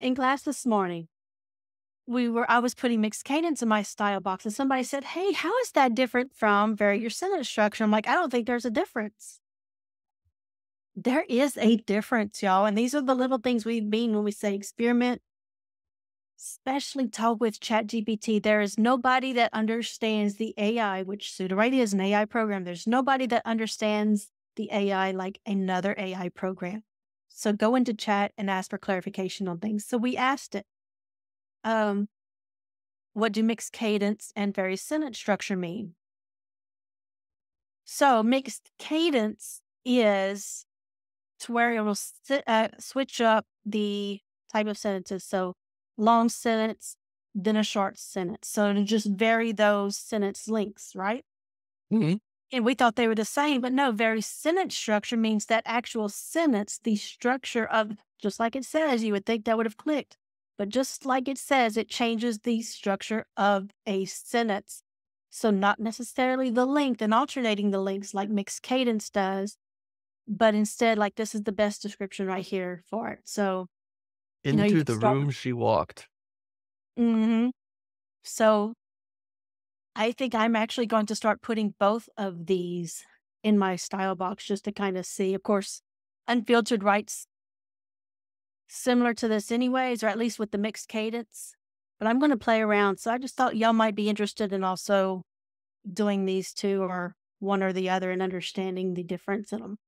in class this morning, we were I was putting mixed cadence in my style box, and somebody said, "Hey, how is that different from very your sentence structure?" I'm like, "I don't think there's a difference." There is a difference, y'all, and these are the little things we mean when we say experiment. Especially talk with ChatGPT. There is nobody that understands the AI, which Sudowrite is an AI program. There's nobody that understands the AI like another AI program. So go into chat and ask for clarification on things. So we asked it, um, what do mixed cadence and varied sentence structure mean? So mixed cadence is to where it will si- uh, switch up the type of sentences. So long sentence, then a short sentence. So to just vary those sentence lengths, right? hmm And we thought they were the same, but no, very sentence structure means that actual sentence, the structure of just like it says, you would think that would have clicked. But just like it says, it changes the structure of a sentence. So not necessarily the length and alternating the lengths like mixed cadence does, but instead, like this is the best description right here for it. So, you know, you Into the room she walked. Mm-hmm. So I think I'm actually going to start putting both of these in my style box just to kind of see. Of course, unfiltered writes similar to this anyways, or at least with the mixed cadence. But I'm going to play around. So I just thought y'all might be interested in also doing these two or one or the other and understanding the difference in them.